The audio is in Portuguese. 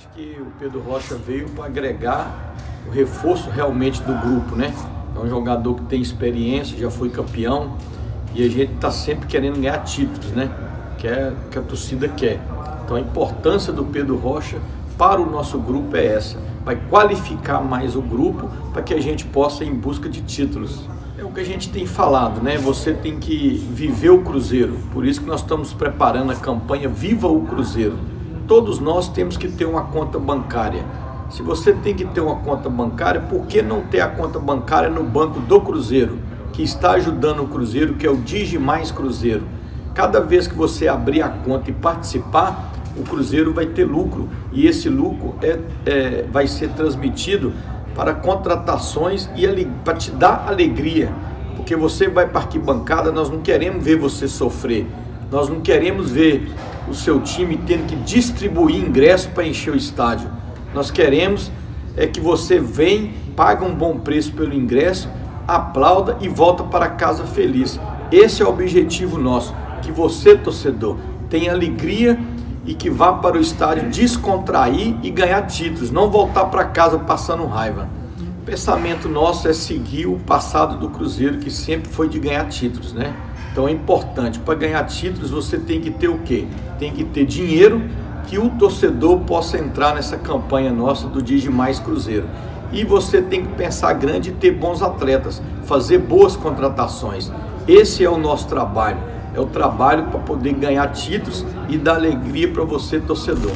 acho que o Pedro Rocha veio para agregar o reforço realmente do grupo, né? É um jogador que tem experiência, já foi campeão e a gente está sempre querendo ganhar títulos, né? Que, é, que a torcida quer. Então a importância do Pedro Rocha para o nosso grupo é essa. Vai qualificar mais o grupo para que a gente possa ir em busca de títulos. É o que a gente tem falado, né? Você tem que viver o Cruzeiro. Por isso que nós estamos preparando a campanha Viva o Cruzeiro todos nós temos que ter uma conta bancária. Se você tem que ter uma conta bancária, por que não ter a conta bancária no Banco do Cruzeiro, que está ajudando o Cruzeiro, que é o Digi Mais Cruzeiro? Cada vez que você abrir a conta e participar, o Cruzeiro vai ter lucro e esse lucro é, é vai ser transmitido para contratações e para te dar alegria, porque você vai para arquibancada, nós não queremos ver você sofrer, nós não queremos ver o seu time tendo que distribuir ingresso para encher o estádio. Nós queremos é que você vem, paga um bom preço pelo ingresso, aplauda e volta para casa feliz. Esse é o objetivo nosso, que você, torcedor, tenha alegria e que vá para o estádio descontrair e ganhar títulos, não voltar para casa passando raiva. O pensamento nosso é seguir o passado do Cruzeiro, que sempre foi de ganhar títulos, né? Então é importante, para ganhar títulos você tem que ter o quê? Tem que ter dinheiro que o torcedor possa entrar nessa campanha nossa do Digi Mais Cruzeiro. E você tem que pensar grande e ter bons atletas, fazer boas contratações. Esse é o nosso trabalho. É o trabalho para poder ganhar títulos e dar alegria para você, torcedor.